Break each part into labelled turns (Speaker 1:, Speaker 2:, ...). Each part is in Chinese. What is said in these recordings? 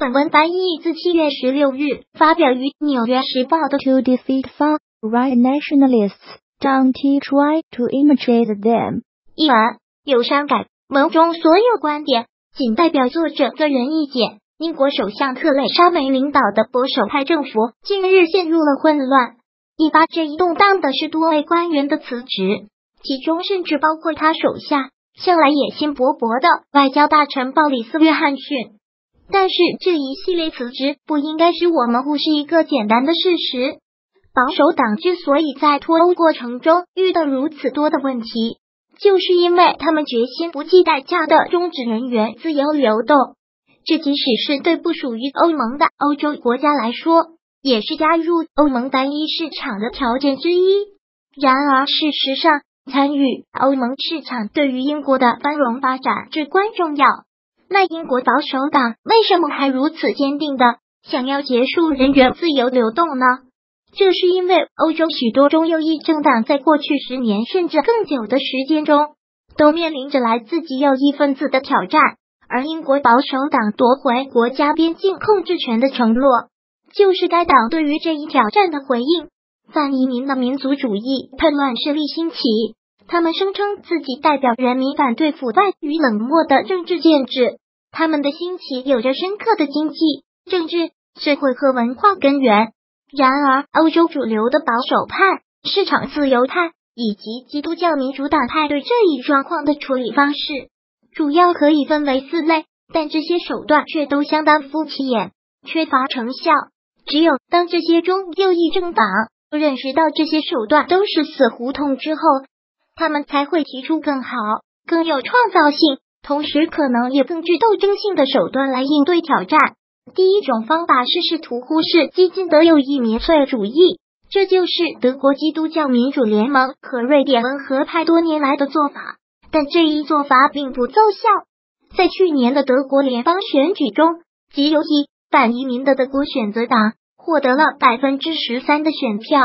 Speaker 1: 本文翻译自七月十六日发表于《纽约时报》的
Speaker 2: To defeat far right nationalists, don't try to imitate them。
Speaker 1: 译文有删改，文中所有观点仅代表作者个人意见。英国首相特蕾莎梅领导的保守派政府近日陷入了混乱，引发这一动荡的是多位官员的辞职，其中甚至包括他手下向来野心勃勃的外交大臣鲍里斯·约翰逊。但是这一系列辞职不应该使我们忽视一个简单的事实：保守党之所以在脱欧过程中遇到如此多的问题，就是因为他们决心不计代价的终止人员自由流动。这即使是对不属于欧盟的欧洲国家来说，也是加入欧盟单一市场的条件之一。然而，事实上，参与欧盟市场对于英国的繁荣发展至关重要。那英国保守党为什么还如此坚定的想要结束人员自由流动呢？这是因为欧洲许多中右翼政党在过去十年甚至更久的时间中，都面临着来自极右翼分子的挑战，而英国保守党夺回国家边境控制权的承诺，就是该党对于这一挑战的回应。反移民的民族主义叛乱势力兴起。他们声称自己代表人民反对腐败与冷漠的政治建制，他们的兴起有着深刻的经济、政治、社会和文化根源。然而，欧洲主流的保守派、市场自由派以及基督教民主党派对这一状况的处理方式，主要可以分为四类，但这些手段却都相当肤浅，缺乏成效。只有当这些中右翼政党认识到这些手段都是死胡同之后。他们才会提出更好、更有创造性，同时可能也更具斗争性的手段来应对挑战。第一种方法是试图忽视激进的右翼民粹主义，这就是德国基督教民主联盟和瑞典温和派多年来的做法。但这一做法并不奏效。在去年的德国联邦选举中，极右翼反移民的德国选择党获得了百分之十三的选票，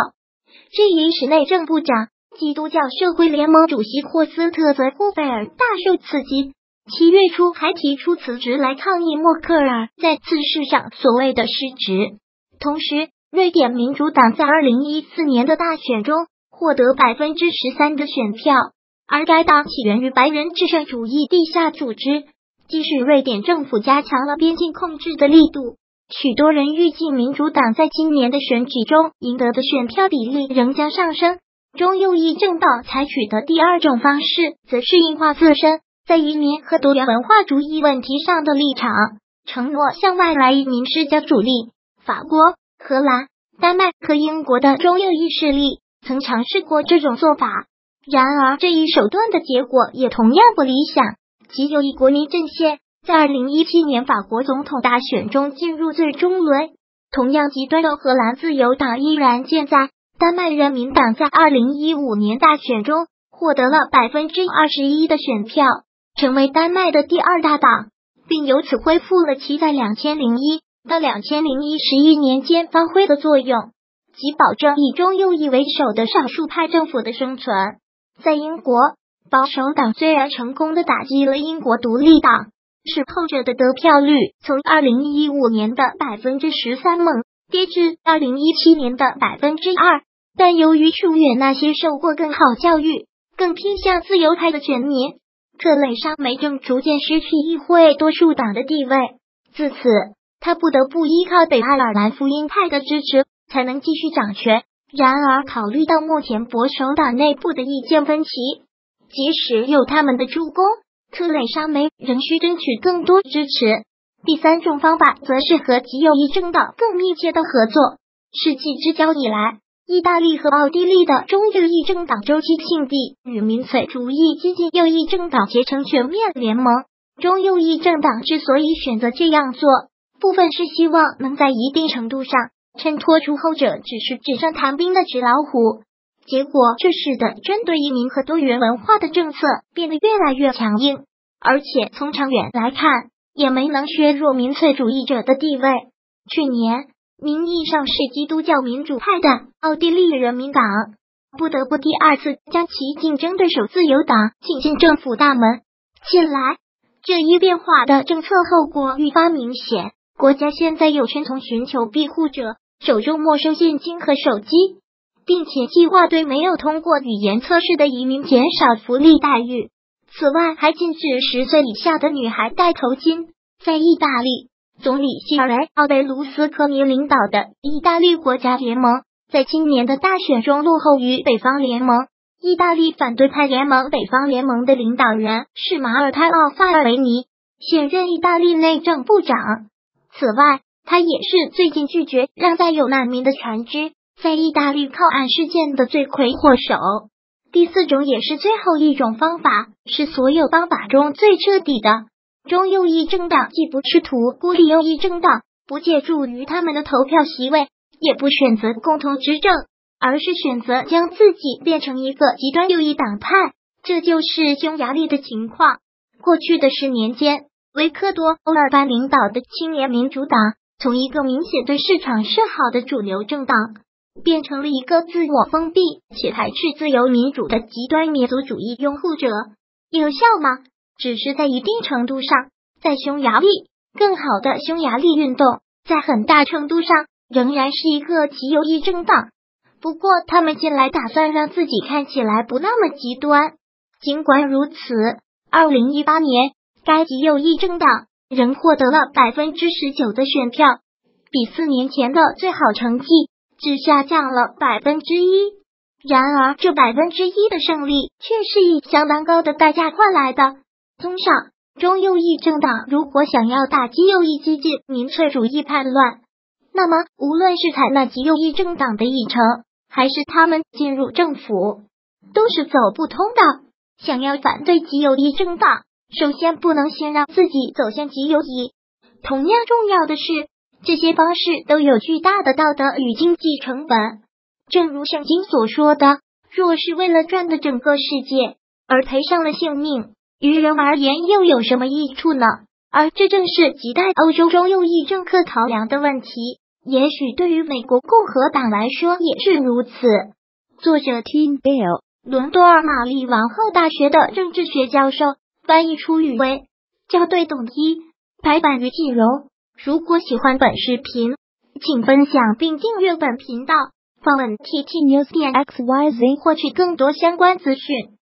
Speaker 1: 这也使内政部长。基督教社会联盟主席霍斯特泽霍菲尔大受刺激，七月初还提出辞职来抗议默克尔在次世上所谓的失职。同时，瑞典民主党在二零一四年的大选中获得百分之十三的选票，而该党起源于白人至上主义地下组织。即使瑞典政府加强了边境控制的力度，许多人预计民主党在今年的选举中赢得的选票比例仍将上升。中右翼政党采取的第二种方式，则是硬化自身在移民和多元文化主义问题上的立场，承诺向外来移民施加阻力。法国、荷兰、丹麦和英国的中右翼势力曾尝试过这种做法，然而这一手段的结果也同样不理想。极右翼国民阵线在二零一七年法国总统大选中进入最终轮，同样极端的荷兰自由党依然健在。丹麦人民党在二零一五年大选中获得了百分之二十一的选票，成为丹麦的第二大党，并由此恢复了其在两千零一到两千零一十一年间发挥的作用，即保证以中右翼为首的少数派政府的生存。在英国，保守党虽然成功的打击了英国独立党，使后者的得票率从二零一五年的百分之十三猛。跌至二零一七年的百分之二，但由于疏远那些受过更好教育、更偏向自由派的选民，特蕾莎梅正逐渐失去议会多数党的地位。自此，他不得不依靠北爱尔兰福音派的支持才能继续掌权。然而，考虑到目前保守党内部的意见分歧，即使有他们的助攻，特蕾莎梅仍需争取更多支持。第三种方法则是和极右翼政党更密切的合作。世纪之交以来，意大利和奥地利的中右翼政党周期性地与民粹主义激进右翼政党结成全面联盟。中右翼政党之所以选择这样做，部分是希望能在一定程度上衬托出后者只是纸上谈兵的纸老虎。结果，这使得针对移民和多元文化的政策变得越来越强硬，而且从长远来看。也没能削弱民粹主义者的地位。去年，名义上是基督教民主派的奥地利人民党不得不第二次将其竞争对手自由党请进政府大门。近来，这一变化的政策后果愈发明显。国家现在有权从寻求庇护者手中没收现金和手机，并且计划对没有通过语言测试的移民减少福利待遇。此外，还禁止十岁以下的女孩戴头巾。在意大利，总理希尔雷奥贝卢斯科尼领导的意大利国家联盟在今年的大选中落后于北方联盟。意大利反对派联盟北方联盟的领导人是马尔泰奥法尔维尼，现任意大利内政部长。此外，他也是最近拒绝让载有难民的船只在意大利靠岸事件的罪魁祸首。第四种也是最后一种方法，是所有方法中最彻底的。中右翼政党既不试图孤立右翼政党，不借助于他们的投票席位，也不选择共同执政，而是选择将自己变成一个极端右翼党派。这就是匈牙利的情况。过去的十年间，维克多·欧尔班领导的青年民主党从一个明显对市场示好的主流政党，变成了一个自我封闭且排斥自由民主的极端民族主义拥护者。有效吗？只是在一定程度上，在匈牙利，更好的匈牙利运动在很大程度上仍然是一个极右翼政党。不过，他们近来打算让自己看起来不那么极端。尽管如此，二零一八年该极右翼政党仍获得了百分之十九的选票，比四年前的最好成绩只下降了百分之一。然而，这百分之一的胜利却是以相当高的代价换来的。综上，中右翼政党如果想要打击右翼激进民粹主义叛乱，那么无论是采纳极右翼政党的议程，还是他们进入政府，都是走不通的。想要反对极右翼政党，首先不能先让自己走向极右翼。同样重要的是，这些方式都有巨大的道德与经济成本。正如圣经所说的：“若是为了赚的整个世界而赔上了性命。”于人而言又有什么益处呢？而这正是亟待欧洲中右翼政客考量的问题。也许对于美国共和党来说也是如此。作者
Speaker 2: Tim Bell，
Speaker 1: 伦多尔玛丽王后大学的政治学教授，翻译出语为校对懂一，排版于季柔。如果喜欢本视频，请分享并订阅本频道，访问 tt news 点 xyz 获取更多相关资讯。